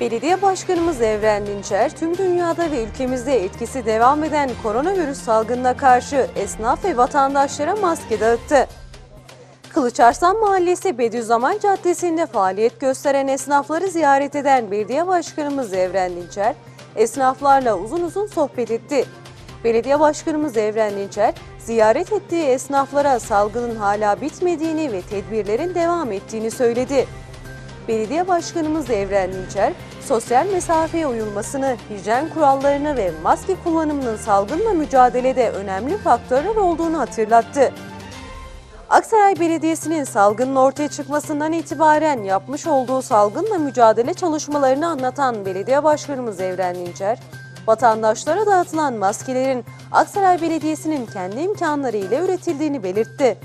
Belediye Başkanımız Evren Dinçer, tüm dünyada ve ülkemizde etkisi devam eden koronavirüs salgınına karşı esnaf ve vatandaşlara maske dağıttı. Kılıçarslan Mahallesi Bediüzzaman Caddesi'nde faaliyet gösteren esnafları ziyaret eden Belediye Başkanımız Evren Dinçer, esnaflarla uzun uzun sohbet etti. Belediye Başkanımız Evren Dinçer, ziyaret ettiği esnaflara salgının hala bitmediğini ve tedbirlerin devam ettiğini söyledi. Belediye Başkanımız Evren Dinçer, sosyal mesafeye uyulmasını, hijyen kurallarını ve maske kullanımının salgınla mücadelede önemli faktörler olduğunu hatırlattı. Aksaray Belediyesi'nin salgının ortaya çıkmasından itibaren yapmış olduğu salgınla mücadele çalışmalarını anlatan Belediye Başkanımız Evren Dinçer, vatandaşlara dağıtılan maskelerin Aksaray Belediyesi'nin kendi imkanları ile üretildiğini belirtti.